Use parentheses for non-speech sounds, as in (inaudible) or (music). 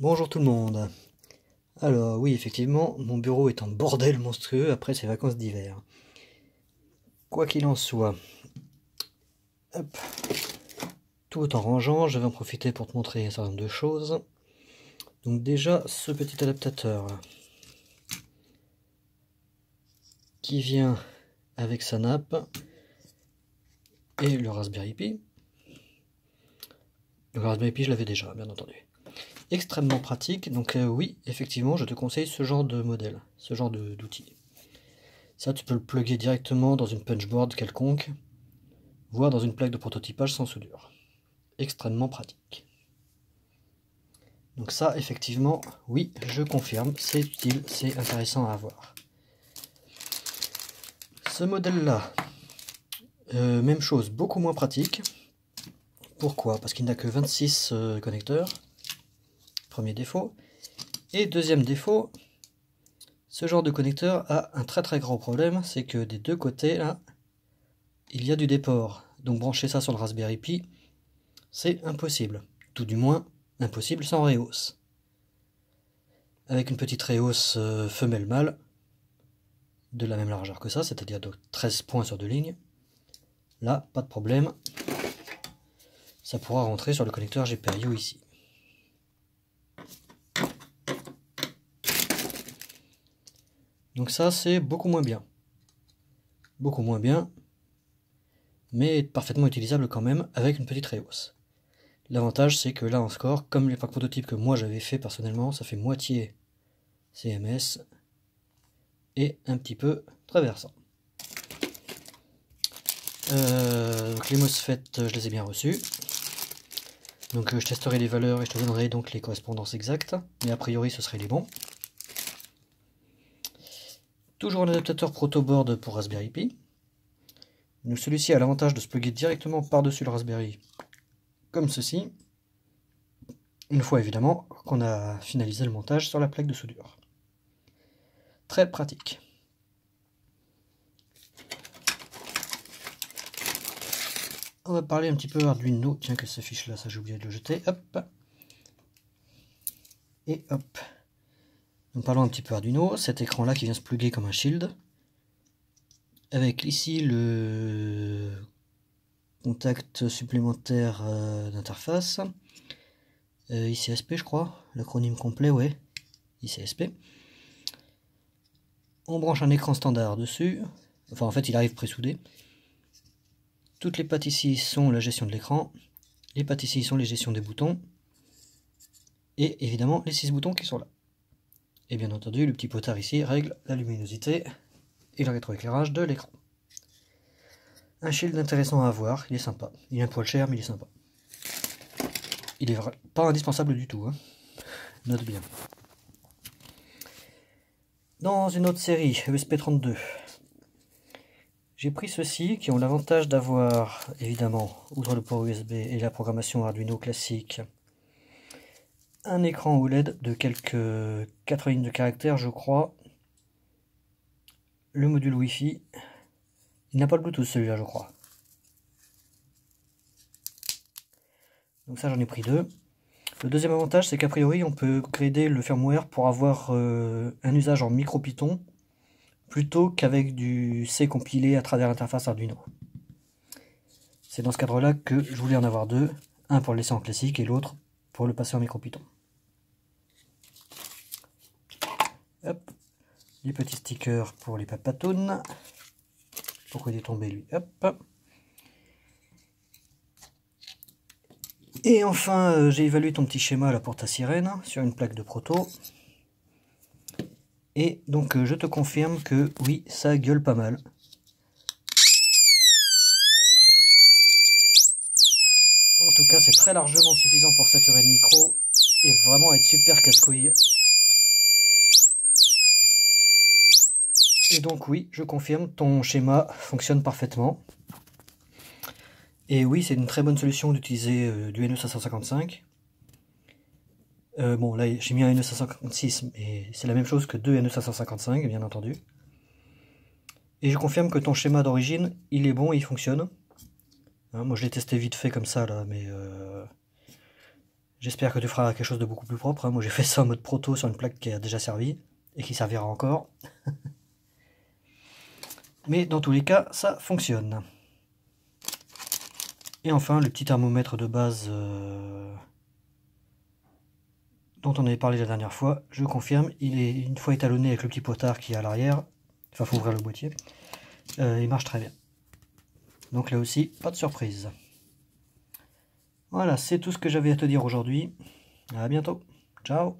Bonjour tout le monde. Alors oui, effectivement, mon bureau est en bordel monstrueux après ces vacances d'hiver. Quoi qu'il en soit, tout en rangeant, je vais en profiter pour te montrer un certain nombre de choses. Donc déjà, ce petit adaptateur qui vient avec sa nappe et le Raspberry Pi. Le Raspberry Pi, je l'avais déjà, bien entendu. Extrêmement pratique, donc euh, oui, effectivement, je te conseille ce genre de modèle, ce genre d'outil. Ça, tu peux le plugger directement dans une punchboard quelconque, voire dans une plaque de prototypage sans soudure. Extrêmement pratique. Donc ça, effectivement, oui, je confirme, c'est utile, c'est intéressant à avoir. Ce modèle-là, euh, même chose, beaucoup moins pratique. Pourquoi? Parce qu'il n'a que 26 euh, connecteurs. Premier défaut. Et deuxième défaut, ce genre de connecteur a un très très gros problème, c'est que des deux côtés, là, il y a du déport. Donc brancher ça sur le Raspberry Pi, c'est impossible. Tout du moins, impossible sans réhausse. Avec une petite réhausse euh, femelle-mâle, de la même largeur que ça, c'est-à-dire de 13 points sur deux lignes, Là, pas de problème. Ça pourra rentrer sur le connecteur GPIO ici. Donc ça, c'est beaucoup moins bien. Beaucoup moins bien, mais parfaitement utilisable quand même avec une petite réhausse. L'avantage, c'est que là encore, comme les packs prototypes que moi j'avais fait personnellement, ça fait moitié CMS et un petit peu traversant. Euh, donc les MOSFET, je les ai bien reçus. Donc euh, je testerai les valeurs et je te donnerai donc les correspondances exactes. Mais a priori ce serait les bons. Toujours un adaptateur protoboard pour Raspberry Pi. Celui-ci a l'avantage de se plugger directement par-dessus le Raspberry, comme ceci. Une fois évidemment qu'on a finalisé le montage sur la plaque de soudure. Très pratique. on va parler un petit peu Arduino. Tiens, que s'affiche là, ça j'ai oublié de le jeter. Hop. Et hop. Nous parlons un petit peu Arduino. Cet écran là qui vient se pluguer comme un shield. Avec ici le contact supplémentaire euh, d'interface. Euh, ICSP je crois. L'acronyme complet, ouais. ICSP. On branche un écran standard dessus. Enfin en fait il arrive pré-soudé. Toutes les pattes ici sont la gestion de l'écran. Les pattes ici sont les gestions des boutons. Et évidemment les 6 boutons qui sont là. Et bien entendu, le petit potard ici règle la luminosité et le rétroéclairage de l'écran. Un shield intéressant à avoir, il est sympa. Il est un poil cher, mais il est sympa. Il est pas indispensable du tout. Hein. Note bien. Dans une autre série, ESP32, j'ai pris ceux-ci qui ont l'avantage d'avoir, évidemment, outre le port USB et la programmation Arduino classique, un écran OLED de quelques 4 lignes de caractères, je crois, le module Wi-Fi, il n'a pas le Bluetooth celui-là, je crois. Donc ça, j'en ai pris deux. Le deuxième avantage, c'est qu'a priori, on peut grader le firmware pour avoir euh, un usage en micro Python plutôt qu'avec du C compilé à travers l'interface Arduino. C'est dans ce cadre-là que je voulais en avoir deux, un pour le laisser en classique et l'autre pour le passer en MicroPython. Hop, les petits stickers pour les papatounes. Pourquoi il est tombé lui? Hop. Et enfin, euh, j'ai évalué ton petit schéma là pour ta sirène sur une plaque de proto. Et donc euh, je te confirme que oui, ça gueule pas mal. En tout cas, c'est très largement suffisant pour saturer le micro et vraiment être super casse-couille. Et donc oui, je confirme, ton schéma fonctionne parfaitement. Et oui, c'est une très bonne solution d'utiliser euh, du NE555. Euh, bon, là, j'ai mis un NE556, mais c'est la même chose que deux NE555, bien entendu. Et je confirme que ton schéma d'origine, il est bon, il fonctionne. Hein, moi, je l'ai testé vite fait comme ça, là, mais... Euh, J'espère que tu feras quelque chose de beaucoup plus propre. hein. Moi j'ai fait ça en mode proto sur une plaque qui a déjà servi et qui servira encore. (laughs) Mais dans tous les cas, ça fonctionne. Et enfin, le petit thermomètre de base euh, dont on avait parlé la dernière fois, je confirme, il est une fois étalonné avec le petit potard qui est à l'arrière, enfin faut ouvrir le boîtier, euh, il marche très bien. Donc là aussi, pas de surprise. Voilà, c'est tout ce que j'avais à te dire aujourd'hui. À bientôt. Ciao